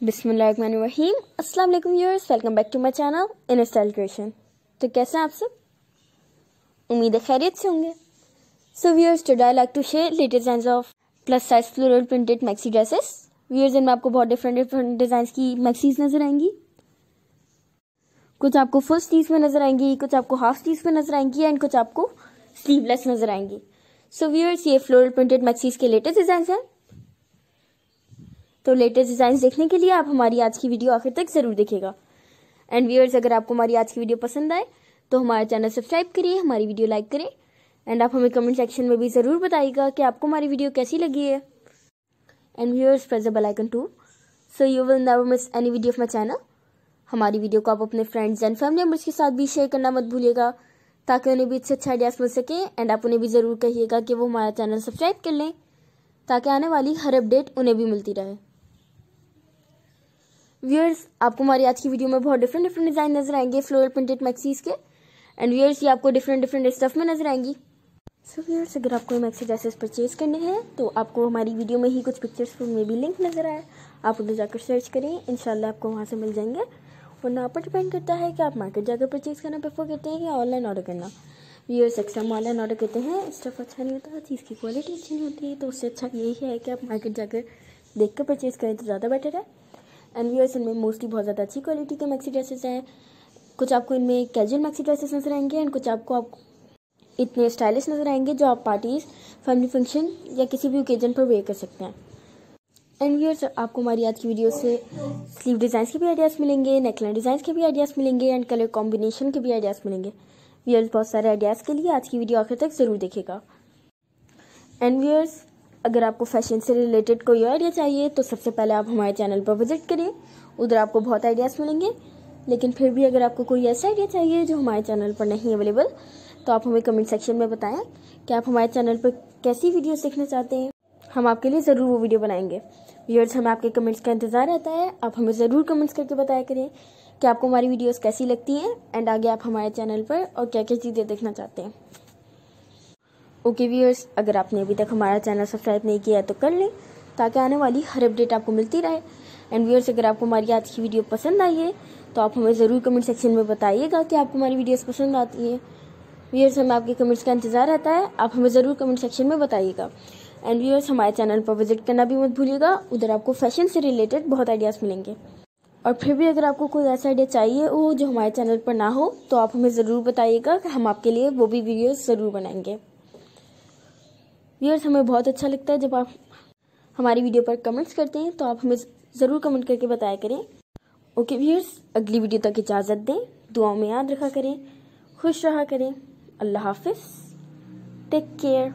बिस्मिल्लाम अस्सलाम वालेकुम viewers, welcome back to my channel In Style Creation तो कैसे हैं आप सब? उम्मीद है खैरियत से होंगे। So viewers today I like to share latest design of plus size floral printed maxi dresses viewers इनमें आपको बहुत डिफरेंट डिफरेंट डिज़ाइन की मैक्सीज नज़र आएँगी। कुछ आपको फुल स्लीव में नज़र आएँगी, कुछ आपको हाफ़ स्लीव में नज़र आएँगी एंड कुछ आपको स्लीवलेस नज़र आएँगी। सो व्यूअर्स, ये फ्लोरल प्रिंटेड मैक्सीज के लेटेस्ट डिज़ाइन हैं। तो लेटेस्ट डिज़ाइन देखने के लिए आप हमारी आज की वीडियो आखिर तक ज़रूर देखेगा एंड व्यूअर्स अगर आपको हमारी आज की वीडियो पसंद आए तो हमारा चैनल सब्सक्राइब करिए, हमारी वीडियो लाइक करें एंड आप हमें कमेंट सेक्शन में भी ज़रूर बताइएगा कि आपको हमारी वीडियो कैसी लगी है। And viewers press the bell icon to so you will never miss any video of my channel हमारी वीडियो को आप अपने फ्रेंड्स एंड फैमिली मेंबर्स के साथ भी शेयर करना मत भूलिएगा, ताकि उन्हें भी अच्छे अच्छे आइडियाज़ मिल सके एंड आप उन्हें भी ज़रूर कहिएगा कि वो हमारा चैनल सब्सक्राइब कर लें, ताकि आने वाली हर अपडेट उन्हें भी मिलती रहे। व्यूअर्स आपको हमारी आज की वीडियो में बहुत डिफरेंट डिफरेंट डिज़ाइन नज़र आएँगे फ्लोरल प्रिंटेड मैक्सीज के। एंड व्यूअर्स ये आपको डिफरेंट डिफरेंट स्टफ़ में नज़र आएँगी। सो so, व्यूअर्स अगर आपको मैक्सी ड्रेसेस परचेज करने हैं तो आपको हमारी वीडियो में ही कुछ पिक्चर्स में भी लिंक नज़र आए। आप उधर जाकर सर्च करें इनशाला आपको वहाँ से मिल जाएँगे। वरना आप पर डिपेंड करता है कि आप मार्केट जाकर परचेज करना प्रेफर करते हैं या ऑनलाइन ऑर्डर करना। व्यूअर्स एक्स्ट्रा हम ऑनलाइन ऑर्डर करते हैं स्टफ़ अच्छा नहीं होता चीज़ की क्वालिटी अच्छी नहीं होती है तो उससे अच्छा यही है कि आप मार्केट जाकर देख कर परचेज करें तो ज़्यादा बेटर है। एंड व्यूअर्स इनमें मोस्टली बहुत ज़्यादा अच्छी क्वालिटी के मैक्सी ड्रेसेस हैं। कुछ आपको इनमें कैजुअल मैक्सी ड्रेसेस नज़र आएँगे एंड कुछ आपको आप इतने स्टाइलिश नज़र आएँगे जो आप पार्टीज़ फैमिली फ़ंक्शन या किसी भी ओकेजन पर वेयर कर सकते हैं। एंड व्यूअर्स आपको हमारी आज की वीडियो से स्लीव डिज़ाइन के भी आइडियाज़ मिलेंगे नेकलाइन डिज़ाइन के भी आइडियाज़ मिलेंगे एंड कलर कॉम्बिनेशन के भी आइडियाज़ मिलेंगे। व्यूअर्स बहुत सारे आइडियाज़ के लिए आज की वीडियो आखिर तक ज़रूर देखेगा एंड व्यूअर्स अगर आपको फ़ैशन से रिलेटेड कोई आइडिया चाहिए तो सबसे पहले आप हमारे चैनल पर विज़िट करें। उधर आपको बहुत आइडियाज़ मिलेंगे। लेकिन फिर भी अगर आपको कोई ऐसा आइडिया चाहिए जो हमारे चैनल पर नहीं अवेलेबल तो आप हमें कमेंट सेक्शन में बताएँ कि आप हमारे चैनल पर कैसी वीडियो सीखना चाहते हैं। हम आपके लिए ज़रूर वो वीडियो बनाएँगे। व्यूअर्स हमें आपके कमेंट्स का इंतज़ार रहता है। आप हमें ज़रूर कमेंट्स करके बताया करें कि आपको हमारी वीडियोस कैसी लगती हैं एंड आगे आप हमारे चैनल पर और क्या क्या चीज़ें देखना चाहते हैं। ओके व्यूअर्स अगर आपने अभी तक हमारा चैनल सब्सक्राइब नहीं किया है तो कर लें, ताकि आने वाली हर अपडेट आपको मिलती रहे। एंड व्यूअर्स अगर आपको हमारी आज की वीडियो पसंद आई है तो आप हमें ज़रूर कमेंट सेक्शन में बताइएगा कि आपको हमारी वीडियोस पसंद आती है। व्यूअर्स हमें आपके कमेंट्स का इंतज़ार रहता है, आप हमें ज़रूर कमेंट सेक्शन में बताइएगा। एंड व्यूअर्स हमारे चैनल पर विज़िट करना भी मत भूलिएगा, उधर आपको फ़ैशन से रिलेटेड बहुत आइडियाज़ मिलेंगे। और फिर भी अगर आपको कोई ऐसा आइडिया चाहिए हो जो हमारे चैनल पर ना हो तो आप हमें ज़रूर बताइएगा हम आपके लिए वो भी वीडियोस ज़रूर बनाएँगे। व्यूअर्स हमें बहुत अच्छा लगता है जब आप हमारी वीडियो पर कमेंट्स करते हैं तो आप हमें ज़रूर कमेंट करके बताया करें। ओके व्यूअर्स अगली वीडियो तक इजाज़त दें, दुआओं में याद रखा करें, खुश रहा करें। अल्लाह हाफिज़। Take care